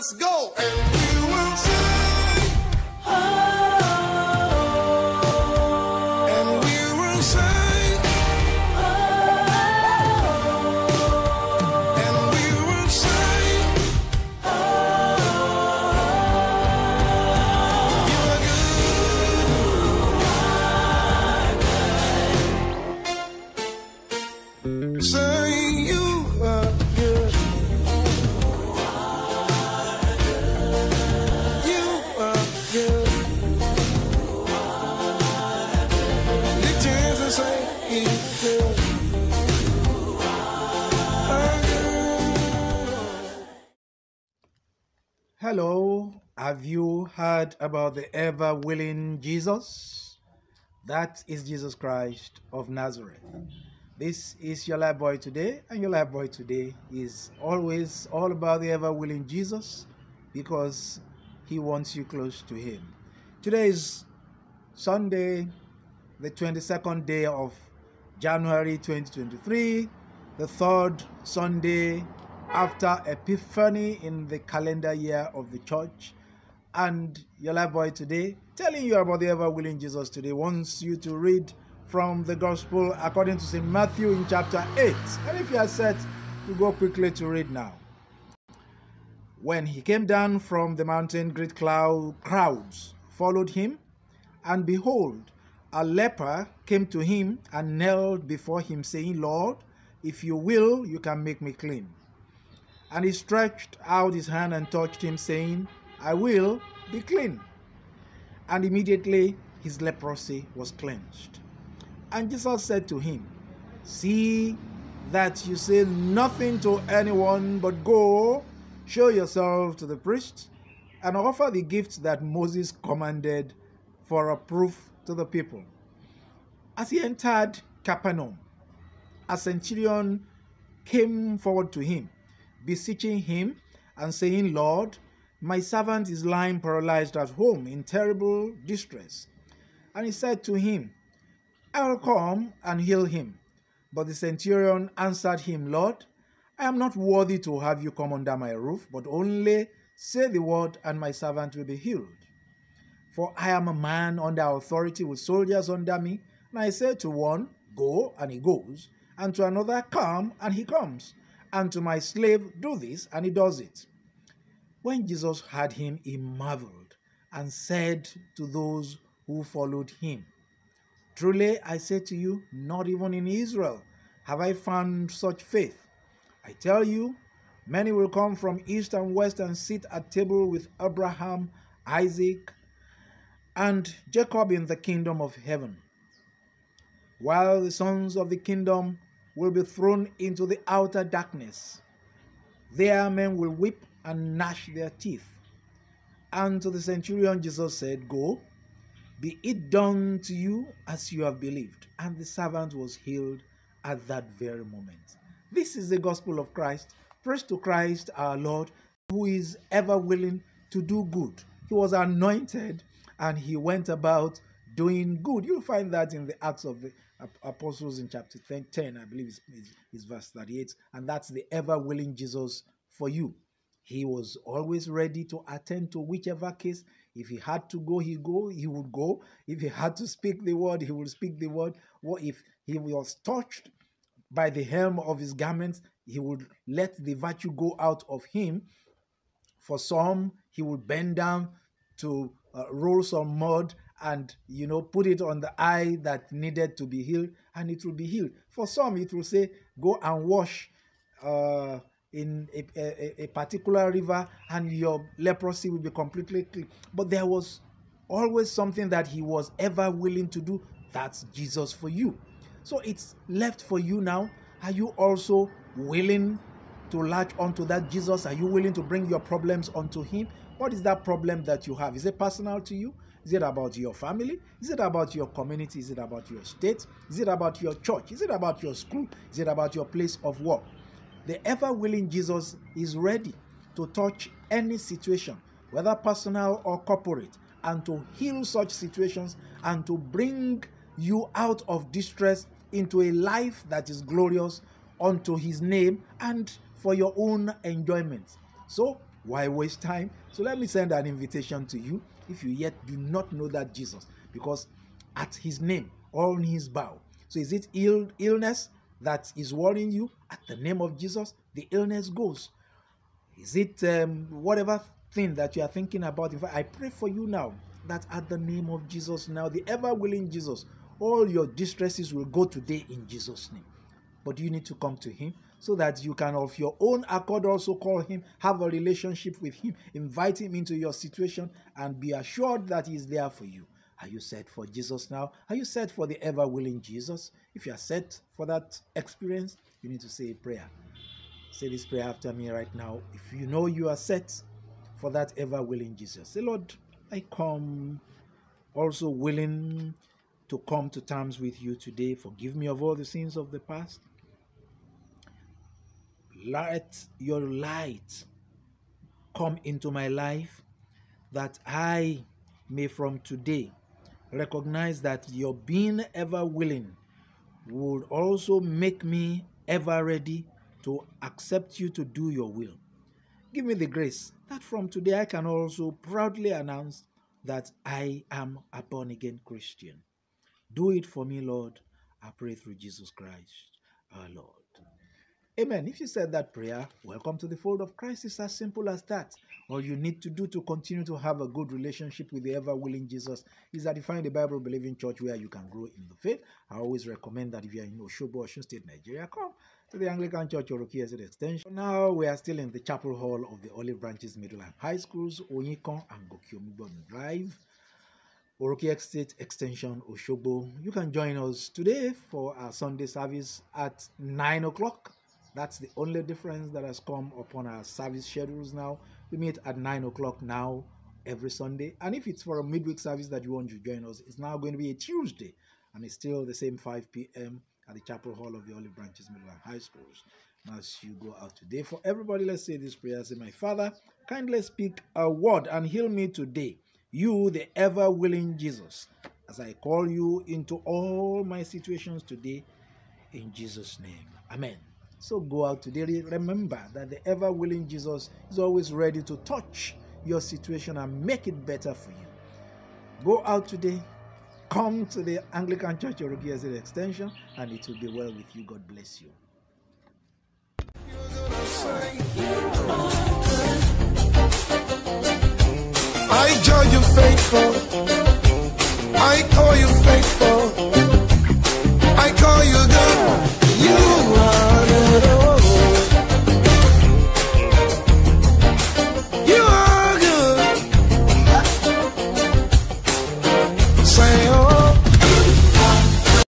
Let's go. Hello, have you heard about the ever willing Jesus? That is Jesus Christ of Nazareth. This is your Life-Buoy today, and your Life-Buoy today is always all about the ever willing Jesus because he wants you close to him. Today is Sunday, the 22nd day of January 2023, the third Sunday after Epiphany in the calendar year of the church. And your Life-Buoy today, telling you about the ever willing Jesus today, wants you to read from the gospel according to St. Matthew in chapter 8. And if you are set, you go quickly to read now. When he came down from the mountain, great cloud crowds followed him, and behold, a leper came to him and knelt before him, saying, Lord, if you will, you can make me clean. And he stretched out his hand and touched him, saying, I will be clean. And immediately his leprosy was cleansed. And Jesus said to him, See that you say nothing to anyone, but go, show yourself to the priest, and offer the gift that Moses commanded for a proof to the people. As he entered Capernaum, a centurion came forward to him, beseeching him and saying, Lord, my servant is lying paralyzed at home in terrible distress. And he said to him, I will come and heal him. But the centurion answered him, Lord, I am not worthy to have you come under my roof, but only say the word, and my servant will be healed. For I am a man under authority with soldiers under me, and I say to one, Go, and he goes, and to another, Come, and he comes, and to my slave, Do this, and he does it. When Jesus heard him, he marveled, and said to those who followed him, Truly I say to you, not even in Israel have I found such faith. I tell you, many will come from east and west and sit at table with Abraham, Isaac, and Jacob in the kingdom of heaven. While the sons of the kingdom will be thrown into the outer darkness, there men will weep and gnash their teeth. And to the centurion, Jesus said, Go, be it done to you as you have believed. And the servant was healed at that very moment. This is the gospel of Christ. Praise to Christ our Lord, who is ever willing to do good. He was anointed and he went about doing good. You'll find that in the Acts of the Apostles in chapter 10, I believe is, is verse 38. And that's the ever willing Jesus for you. He was always ready to attend to whichever case. If he had to go, he go. He would go. If he had to speak the word, he would speak the word. What if he was touched by the hem of his garments? He would let the virtue go out of him. For some, he would bend down to uh, roll some mud and you know put it on the eye that needed to be healed, and it will be healed. For some, it will say, "Go and wash." Uh, in a, a, a, particular river and your leprosy will be completely clean. But there was always something that he was ever willing to do. That's Jesus for you. So it's left for you now. Are you also willing to latch onto that Jesus? Are you willing to bring your problems onto him? What is that problem that you have? Is it personal to you? Is it about your family? Is it about your community? Is it about your state? Is it about your church? Is it about your school? Is it about your place of work? The ever willing Jesus is ready to touch any situation, whether personal or corporate, and to heal such situations and to bring you out of distress into a life that is glorious unto his name and for your own enjoyment. So Why waste time? So let me send an invitation to you if you yet do not know that Jesus, because at his name, all knees bow. So is it Ill, illness that is worrying you? At the name of Jesus, the illness goes. Is it um, whatever thing that you are thinking about? In fact, I pray for you now that at the name of Jesus, now the ever willing Jesus, all your distresses will go today in Jesus' name. But you need to come to Him so that you can, of your own accord, also call Him, have a relationship with Him, invite Him into your situation, and be assured that He is there for you. Are you set for Jesus now? Are you set for the ever willing Jesus? If you are set for that experience, you need to say a prayer. Say this prayer after me right now. If you know you are set for that ever willing Jesus, say, Lord, I come also willing to come to terms with you today. Forgive me of all the sins of the past. Let your light come into my life that I may from today recognize that your being ever willing would also make me ever ready to accept you to do your will. Give me the grace that from today I can also proudly announce that I am a born again Christian. Do it for me, Lord. I pray through Jesus Christ, our Lord. Amen. If you said that prayer, welcome to the fold of Christ. It's as simple as that. All you need to do to continue to have a good relationship with the ever willing Jesus is that you find a Bible believing church where you can grow in the faith. I always recommend that if you're in Osogbo, Osun State, Nigeria, come to the Anglican Church Oroki Estate Extension. Now we are still in the chapel hall of the Olive Branches Middle and High Schools, Onyikon and Gokiomigbon Drive. Oroki Estate Extension Osogbo. You can join us today for our Sunday service at 9 o'clock that's the only difference that has come upon our service schedules now. We meet at 9 o'clock now every Sunday. And if it's for a midweek service that you want to join us, it's now going to be a Tuesday. And it's still the same 5 p.m. at the Chapel Hall of the Olive Branches Middle and High Schools. As you go out today, for everybody, let's say this prayer. Say, My Father, kindly speak a word and heal me today. You, the ever willing Jesus, as I call you into all my situations today, in Jesus' name. Amen. So go out today. Remember that the ever willing Jesus is always ready to touch your situation and make it better for you. Go out today. Come to the Anglican Church or Estate Extension, and it will be well with you. God bless you. I joy you faithful. I call you faithful.